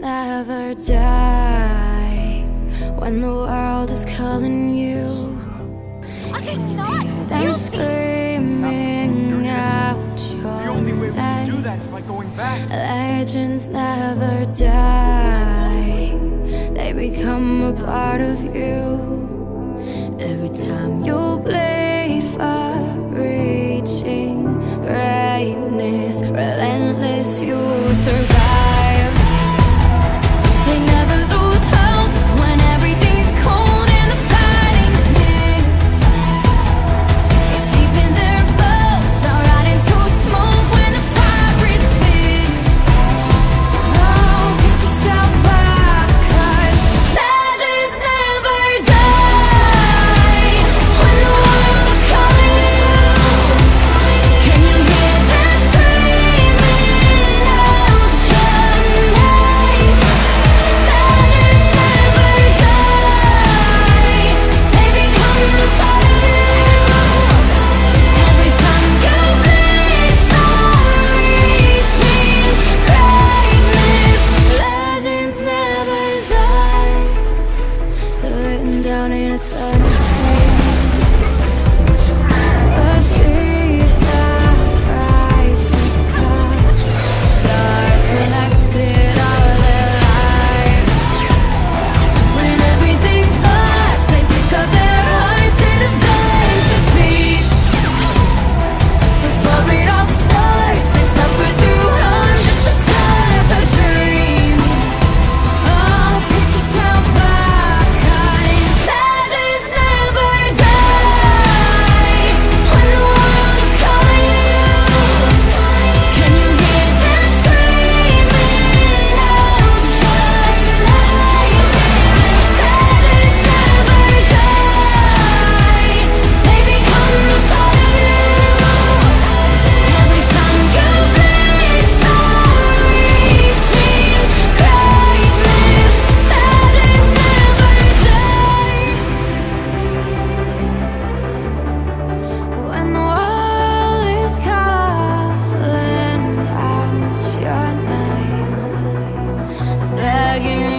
never die when the world is calling you. I cannot. They're screaming out your The only way we can do that is by going back. Legends never die. They become a part of you every time you. touch begging